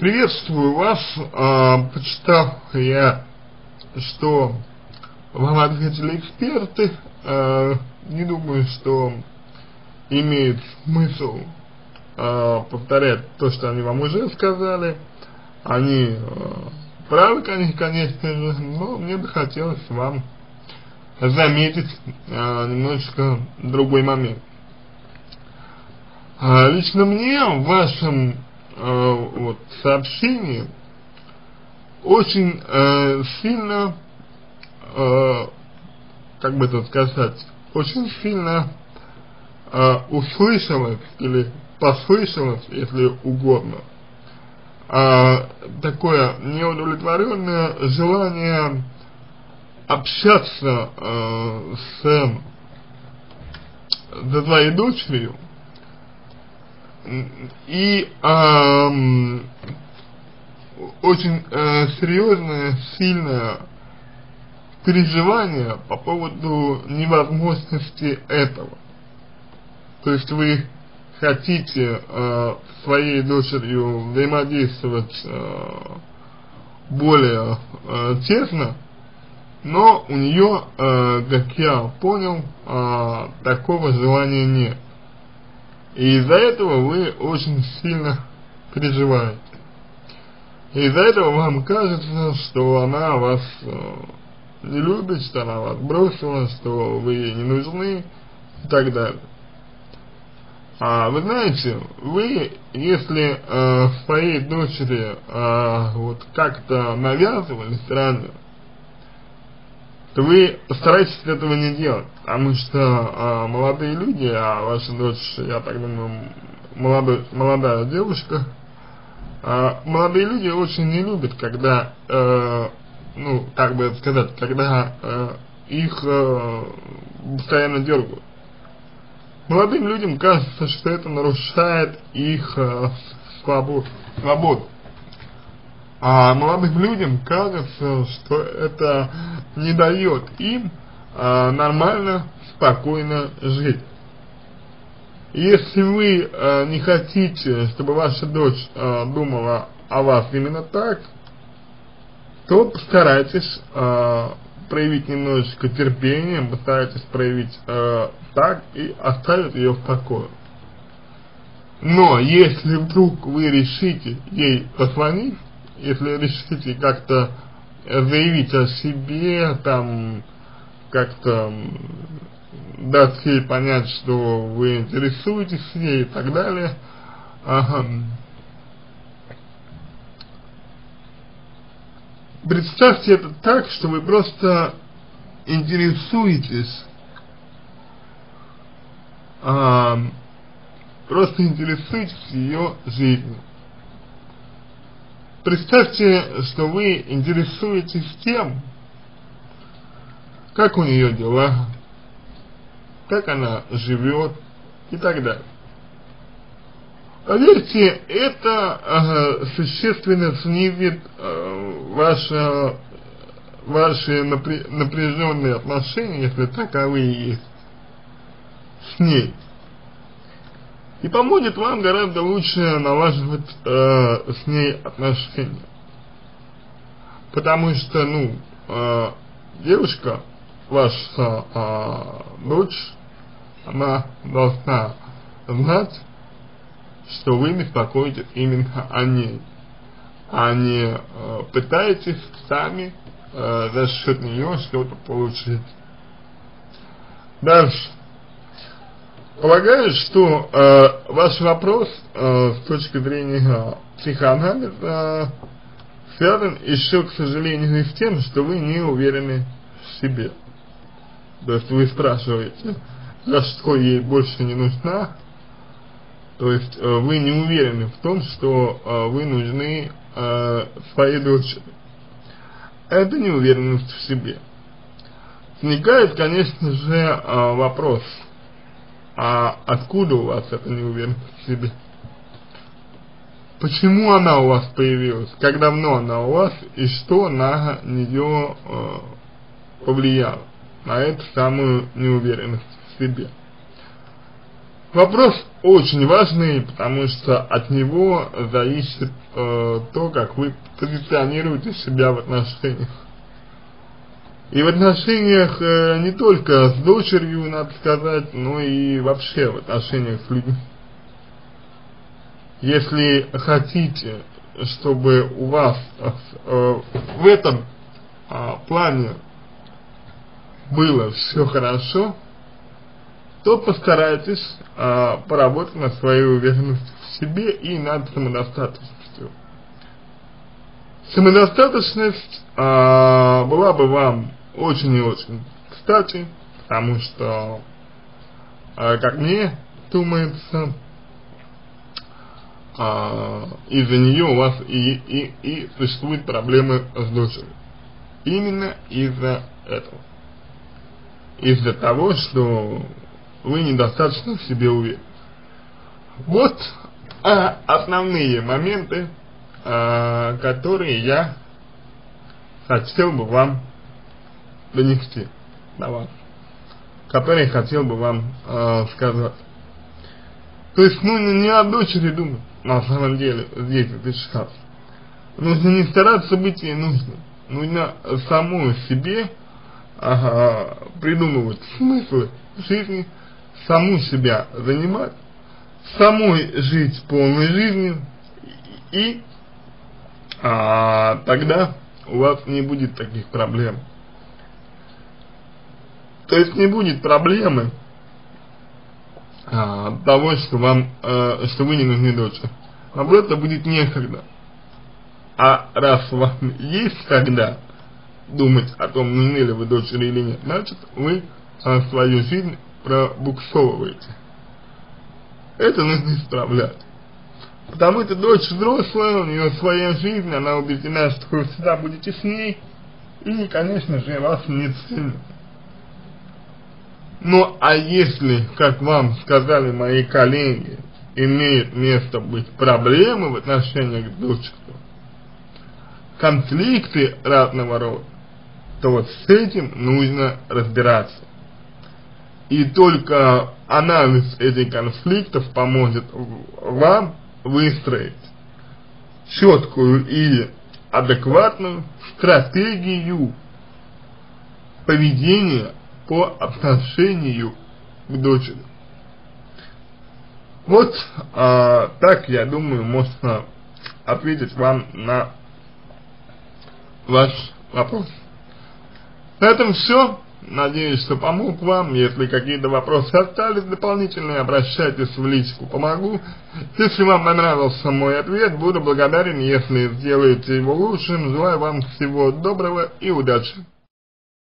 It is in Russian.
Приветствую вас, э, почитав я, что вам ответили эксперты, э, не думаю, что имеет смысл э, повторять то, что они вам уже сказали. Они э, правы, конечно, же, но мне бы хотелось вам заметить э, немножечко другой момент. Э, лично мне в вашем э, вот, сообщении очень э, сильно, э, как бы это сказать, очень сильно э, услышалось или послышалось, если угодно, э, такое неудовлетворенное желание общаться э, с, с твоей дочерью, и э, очень э, серьезное, сильное переживание по поводу невозможности этого. То есть вы хотите э, своей дочерью взаимодействовать э, более э, тесно, но у нее, э, как я понял, э, такого желания нет. И из-за этого вы очень сильно переживаете. И из-за этого вам кажется, что она вас э, не любит, что она вас бросила, что вы ей не нужны и так далее. А вы знаете, вы, если э, своей дочери э, вот как-то навязывали ранее, то вы постарайтесь этого не делать, потому что э, молодые люди, а ваша дочь, я так думаю, молодой, молодая девушка, э, молодые люди очень не любят, когда, э, ну, как бы сказать, когда э, их э, постоянно дергают. Молодым людям кажется, что это нарушает их э, свободу. свободу. А молодым людям кажется, что это не дает им а, нормально, спокойно жить. Если вы а, не хотите, чтобы ваша дочь а, думала о вас именно так, то постарайтесь а, проявить немножечко терпения, постарайтесь проявить а, так и оставить ее в покое. Но если вдруг вы решите ей позвонить, если решите как-то заявить о себе, там, как-то дать ей понять, что вы интересуетесь ей и так далее, ага. Представьте это так, что вы просто интересуетесь, а, просто интересуетесь ее жизнью. Представьте, что вы интересуетесь тем, как у нее дела, как она живет и так далее. Поверьте, это э, существенно снизит э, ваше, ваши напря напряженные отношения, если таковые есть, с ней и поможет вам гораздо лучше налаживать э, с ней отношения. Потому что, ну, э, девушка, ваша э, дочь, она должна знать, что вы беспокоитесь именно о ней, а не э, пытаетесь сами э, за счет нее что-то получить. Дальше. Полагаю, что э, ваш вопрос э, с точки зрения психоанализа связан еще, к сожалению, и с тем, что вы не уверены в себе. То есть вы спрашиваете, за что ей больше не нужна, то есть э, вы не уверены в том, что э, вы нужны э, своей дочери. Это неуверенность в себе. Возникает, конечно же, э, вопрос – а откуда у вас эта неуверенность в себе? Почему она у вас появилась? Как давно она у вас? И что на нее э, повлияло? На эту самую неуверенность в себе. Вопрос очень важный, потому что от него зависит э, то, как вы позиционируете себя в отношениях. И в отношениях э, не только с дочерью, надо сказать, но и вообще в отношениях с людьми. Если хотите, чтобы у вас э, в этом э, плане было все хорошо, то постарайтесь э, поработать над своей уверенностью в себе и над самодостаточностью. Самодостаточность э, была бы вам очень и очень кстати, потому что, э, как мне думается, э, из-за нее у вас и, и, и существуют проблемы с дочерью. Именно из-за этого. Из-за того, что вы недостаточно в себе уверены. Вот э, основные моменты, э, которые я хотел бы вам до вас, которые хотел бы вам э, сказать. То есть, ну, не о дочери думать, на самом деле, здесь, это сейчас. Нужно не стараться быть ей нужным. Нужно самой себе ага, придумывать смыслы жизни, саму себя занимать, самой жить полной жизнью, и а, тогда у вас не будет таких проблем. То есть не будет проблемы а, того, что вам, а, что вы не нужны дочери. Просто будет некогда. А раз вам есть когда думать о том, нужны ли вы дочери или нет, значит вы а, свою жизнь пробуксовываете. Это нужно исправлять. Потому что дочь взрослая, у нее своя жизнь, она убеждена, что вы всегда будете с ней, и, конечно же, вас не ценит. Ну, а если, как вам сказали мои коллеги, имеет место быть проблемы в отношениях к дочери, конфликты разного рода, то вот с этим нужно разбираться. И только анализ этих конфликтов поможет вам выстроить четкую и адекватную стратегию поведения по отношению к дочери. Вот а, так, я думаю, можно ответить вам на ваш вопрос. На этом все. Надеюсь, что помог вам. Если какие-то вопросы остались дополнительные, обращайтесь в личку, помогу. Если вам понравился мой ответ, буду благодарен, если сделаете его лучшим. Желаю вам всего доброго и удачи.